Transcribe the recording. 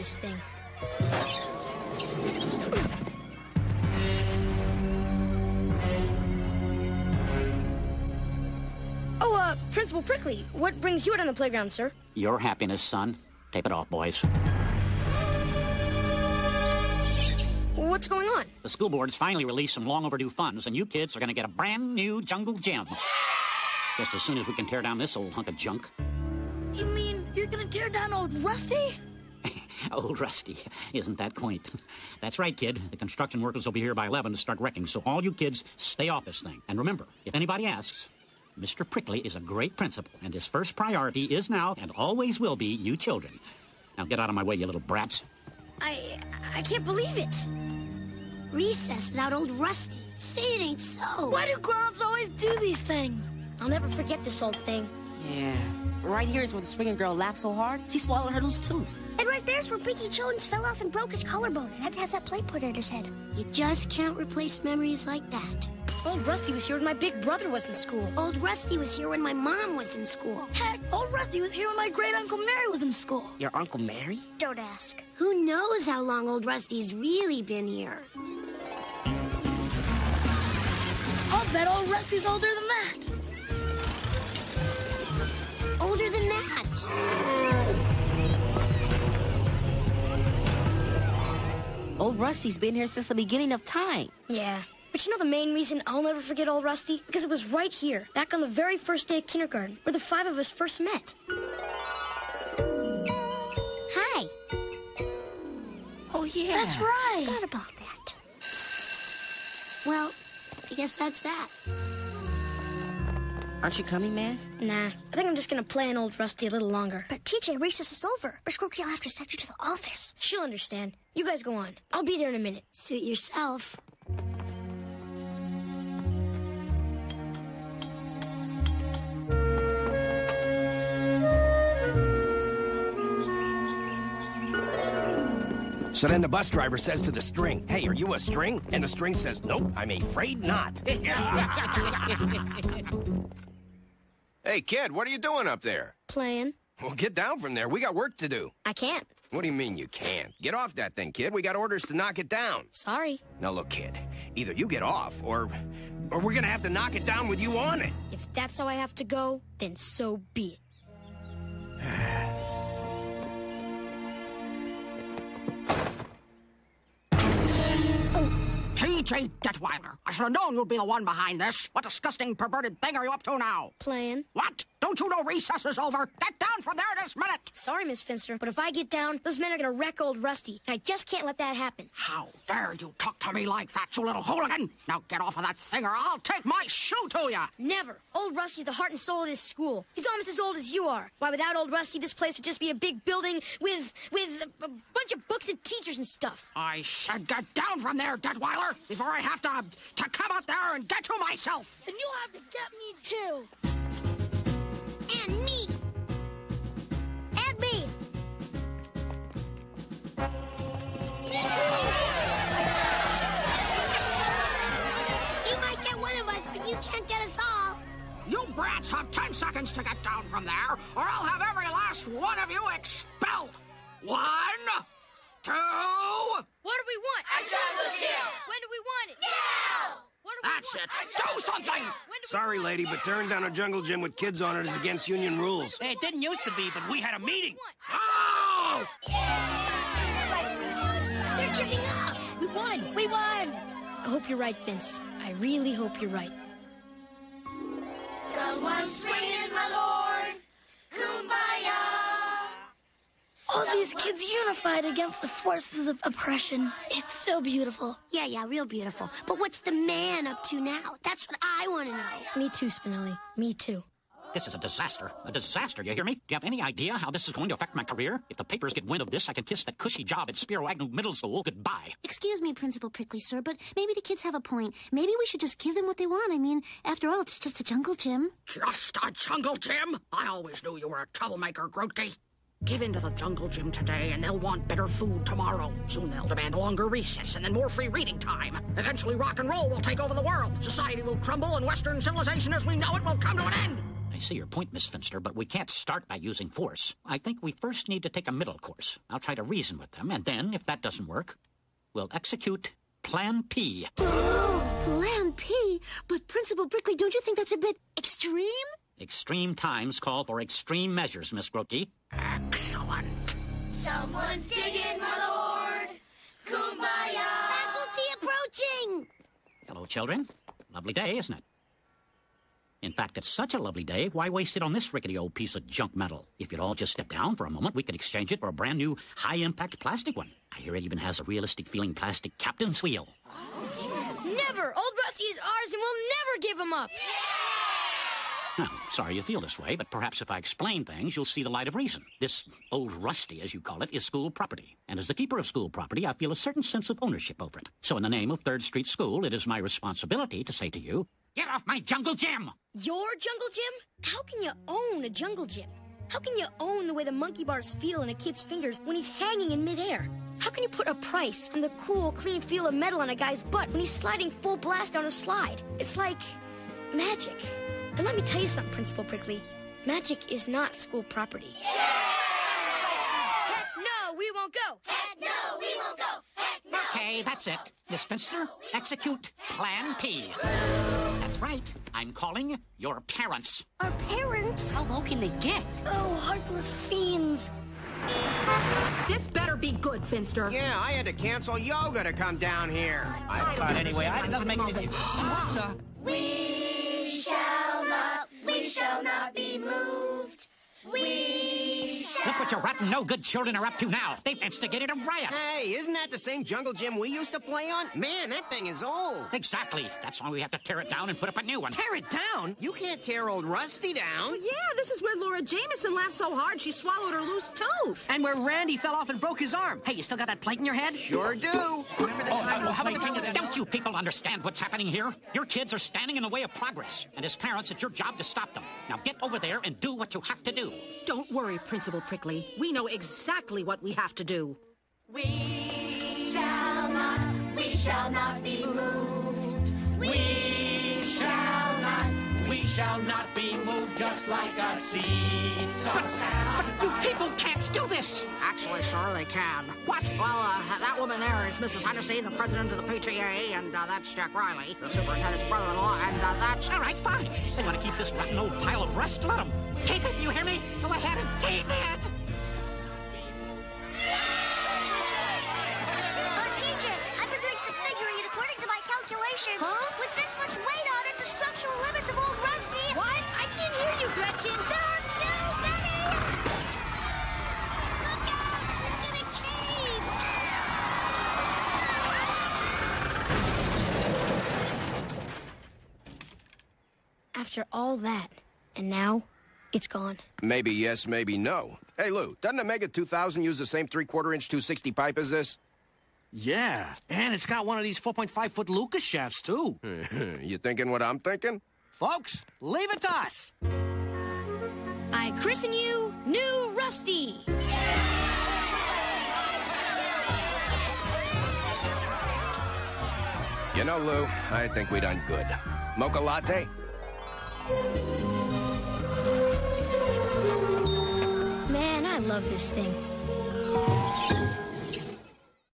this thing. Oh, uh, Principal Prickly, what brings you out on the playground, sir? Your happiness, son. Tape it off, boys. What's going on? The school board's finally released some long overdue funds, and you kids are going to get a brand new jungle gym. Just as soon as we can tear down this old hunk of junk. You mean you're gonna tear down old Rusty? Old oh, Rusty. Isn't that quaint? That's right, kid. The construction workers will be here by 11 to start wrecking, so all you kids stay off this thing. And remember, if anybody asks, Mr. Prickly is a great principal, and his first priority is now and always will be you children. Now get out of my way, you little brats. I I can't believe it. Recess without old Rusty. Say it ain't so. Why do grown-ups always do these things? I'll never forget this old thing. Yeah. Right here is where the swinging girl laughed so hard, she swallowed her loose tooth. And right there's where Pinky Jones fell off and broke his collarbone and had to have that plate put in his head. You just can't replace memories like that. Old Rusty was here when my big brother was in school. Old Rusty was here when my mom was in school. Heck, old Rusty was here when my great Uncle Mary was in school. Your Uncle Mary? Don't ask. Who knows how long old Rusty's really been here? I'll bet old Rusty's older than Old Rusty's been here since the beginning of time. Yeah. But you know the main reason I'll never forget old Rusty? Because it was right here, back on the very first day of kindergarten, where the five of us first met. Hi. Oh, yeah. That's right. I Forgot about that. Well, I guess that's that. Aren't you coming, man? Nah, I think I'm just gonna play an old Rusty a little longer. But TJ, recess is over. Miss Grotke will have to send you to the office. She'll understand. You guys go on. I'll be there in a minute. Suit yourself. So then the bus driver says to the string, Hey, are you a string? And the string says, Nope, I'm afraid not. Hey, kid, what are you doing up there? Playing. Well, get down from there. We got work to do. I can't. What do you mean you can't? Get off that thing, kid. We got orders to knock it down. Sorry. Now, look, kid. Either you get off, or, or we're gonna have to knock it down with you on it. If that's how I have to go, then so be it. Ah, T.J. Detweiler, I should have known you'd be the one behind this. What disgusting, perverted thing are you up to now? Playing. What? Don't you know recess is over? Get down from there this minute! Sorry, Miss Finster, but if I get down, those men are gonna wreck old Rusty, and I just can't let that happen. How dare you talk to me like that, you little hooligan? Now get off of that thing or I'll take my shoe to you! Never. Old Rusty's the heart and soul of this school. He's almost as old as you are. Why, without old Rusty, this place would just be a big building with with a, a bunch of books and teachers and stuff. I said get down from there, Detweiler, before I have to, to come out there and get you myself! And you'll have to get me too. Brats have ten seconds to get down from there, or I'll have every last one of you expelled! One, two... What do we want? A jungle gym. When do we want it? Now. What do we That's want? it! Do something! Do Sorry, lady, but tearing down a jungle gym with kids on it is against union rules. It didn't used to be, but we had a meeting. Oh! They're giving up. We won. We won. I hope you're right, Vince. I really hope you're right. Someone swinging, my lord. Kumbaya. All these kids unified against the forces of oppression. It's so beautiful. Yeah, yeah, real beautiful. But what's the man up to now? That's what I want to know. Me too, Spinelli. Me too. This is a disaster. A disaster, you hear me? Do you have any idea how this is going to affect my career? If the papers get wind of this, I can kiss that cushy job at Spiro Agnew Middle School goodbye. Excuse me, Principal Prickly, sir, but maybe the kids have a point. Maybe we should just give them what they want. I mean, after all, it's just a jungle gym. Just a jungle gym? I always knew you were a troublemaker, Grotke. Give in to the jungle gym today, and they'll want better food tomorrow. Soon they'll demand longer recess and then more free reading time. Eventually, rock and roll will take over the world. Society will crumble, and Western civilization as we know it will come to an end. I see your point, Miss Finster, but we can't start by using force. I think we first need to take a middle course. I'll try to reason with them, and then, if that doesn't work, we'll execute Plan P. Plan P? But Principal Prickly, don't you think that's a bit extreme? Extreme times call for extreme measures, Miss Grotke. Excellent. Someone's digging, my lord. Kumbaya. Faculty approaching. Hello, children. Lovely day, isn't it? In fact, it's such a lovely day, why waste it on this rickety old piece of junk metal? If you'd all just step down for a moment, we could exchange it for a brand new high impact plastic one. I hear it even has a realistic feeling plastic captain's wheel. Never! Old Rusty is ours and we'll never give him up! Huh, sorry you feel this way, but perhaps if I explain things, you'll see the light of reason. This old Rusty, as you call it, is school property. And as the keeper of school property, I feel a certain sense of ownership over it. So in the name of Third Street School, it is my responsibility to say to you, Get off my jungle gym! Your jungle gym? How can you own a jungle gym? How can you own the way the monkey bars feel in a kid's fingers when he's hanging in midair? How can you put a price on the cool, clean feel of metal on a guy's butt when he's sliding full blast down a slide? It's like magic. And let me tell you something, Principal Prickly. Magic is not school property. Heck no, we won't go. Heck no, we won't go. Heck no. Okay, that's it. Miss Finster, execute Plan P. That's right. I'm calling your parents. Our parents? How low can they get? Oh, heartless fiends. This better be good, Finster. Yeah, I had to cancel yoga to come down here. I thought anyway. I, it doesn't make any sense. We shall not, we shall not be moved. We shall. Look what your rotten, no good children are up to now. They've instigated a riot. Hey, isn't that the same jungle gym we used to play on? Man, that thing is old. Exactly. That's why we have to tear it down and put up a new one. Tear it down? You can't tear old Rusty down. Oh, yeah, this is where Laura Jameson laughed so hard she swallowed her loose tooth. And where Randy fell off and broke his arm. Hey, you still got that plate in your head? Sure do. Remember the Oh, time? oh, how about you, don't you people understand what's happening here? Your kids are standing in the way of progress, and as parents, it's your job to stop them. Now get over there and do what you have to do. Don't worry, Principal Prickly. We know exactly what we have to do. We shall not, we shall not be moved. We shall not, We shall not be moved just like a seed. So But, but you people can't do this. Actually, sure they can. What? Well, uh, that woman there is Mrs. Hennessy, the president of the PTA, and uh, that's Jack Riley, the superintendent's brother-in-law, and uh, that's... All right, fine. They want to keep this rotten old pile of rust. Let them. Keep it, you hear me? Go ahead and keep it. Uh, teacher, I've been doing some figuring, and according to my calculations, Huh? with this much weight on it, the structural limits of Old you, Gretchen. There are too many! Look out! She's gonna cave! After all that, and now, it's gone. Maybe yes, maybe no. Hey, Lou, doesn't a Mega 2000 use the same three-quarter inch 260 pipe as this? Yeah, and it's got one of these 4.5 foot Lucas shafts, too. you thinking what I'm thinking? Folks, leave it to us. I christen you New Rusty. You know, Lou, I think we done good. Mocha latte? Man, I love this thing.